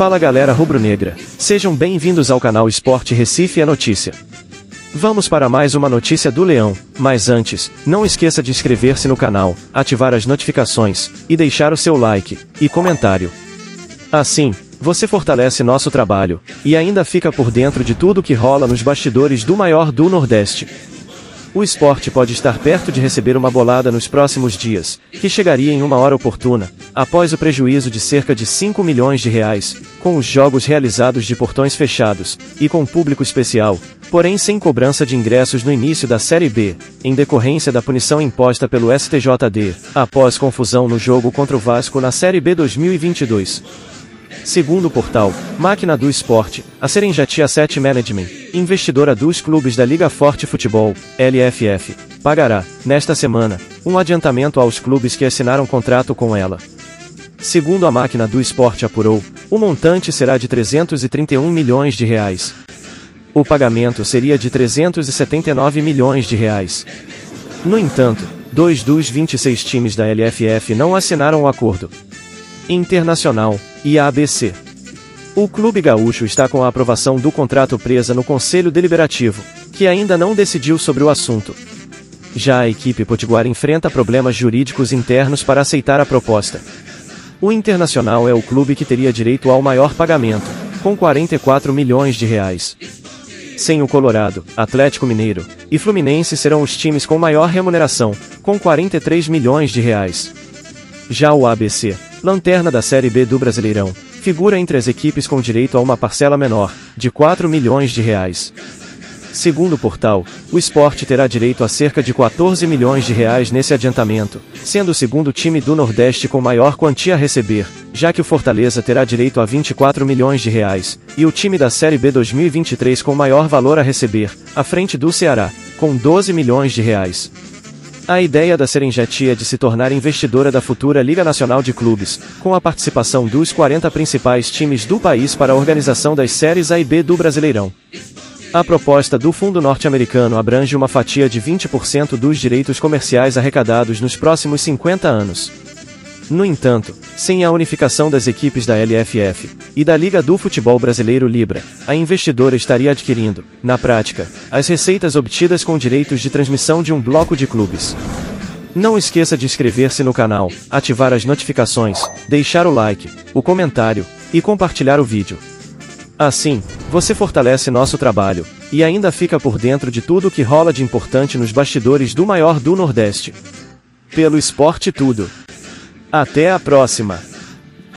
Fala galera rubro-negra, sejam bem-vindos ao canal Esporte Recife é Notícia. Vamos para mais uma notícia do Leão, mas antes, não esqueça de inscrever-se no canal, ativar as notificações, e deixar o seu like, e comentário. Assim, você fortalece nosso trabalho, e ainda fica por dentro de tudo que rola nos bastidores do maior do Nordeste. O esporte pode estar perto de receber uma bolada nos próximos dias, que chegaria em uma hora oportuna, após o prejuízo de cerca de 5 milhões de reais, com os jogos realizados de portões fechados, e com público especial, porém sem cobrança de ingressos no início da Série B, em decorrência da punição imposta pelo STJD, após confusão no jogo contra o Vasco na Série B 2022. Segundo o portal Máquina do Esporte, a Serengeti Asset Management, investidora dos clubes da Liga Forte Futebol, LFF, pagará, nesta semana, um adiantamento aos clubes que assinaram contrato com ela. Segundo a Máquina do Esporte apurou, o montante será de 331 milhões de reais. O pagamento seria de 379 milhões de reais. No entanto, dois dos 26 times da LFF não assinaram o acordo. Internacional, e a ABC. O Clube Gaúcho está com a aprovação do contrato presa no Conselho Deliberativo, que ainda não decidiu sobre o assunto. Já a equipe potiguar enfrenta problemas jurídicos internos para aceitar a proposta. O Internacional é o clube que teria direito ao maior pagamento, com 44 milhões de reais. Sem o Colorado, Atlético Mineiro e Fluminense serão os times com maior remuneração, com 43 milhões de reais. Já o ABC, lanterna da Série B do Brasileirão, figura entre as equipes com direito a uma parcela menor, de 4 milhões de reais. Segundo o portal, o esporte terá direito a cerca de 14 milhões de reais nesse adiantamento, sendo o segundo time do Nordeste com maior quantia a receber, já que o Fortaleza terá direito a 24 milhões de reais, e o time da Série B 2023 com maior valor a receber, à frente do Ceará, com 12 milhões de reais. A ideia da Serengeti é de se tornar investidora da futura Liga Nacional de Clubes, com a participação dos 40 principais times do país para a organização das séries A e B do Brasileirão. A proposta do fundo norte-americano abrange uma fatia de 20% dos direitos comerciais arrecadados nos próximos 50 anos. No entanto, sem a unificação das equipes da LFF e da Liga do Futebol Brasileiro Libra, a investidora estaria adquirindo, na prática, as receitas obtidas com direitos de transmissão de um bloco de clubes. Não esqueça de inscrever-se no canal, ativar as notificações, deixar o like, o comentário e compartilhar o vídeo. Assim, você fortalece nosso trabalho e ainda fica por dentro de tudo o que rola de importante nos bastidores do maior do Nordeste. Pelo Esporte Tudo. Até a próxima!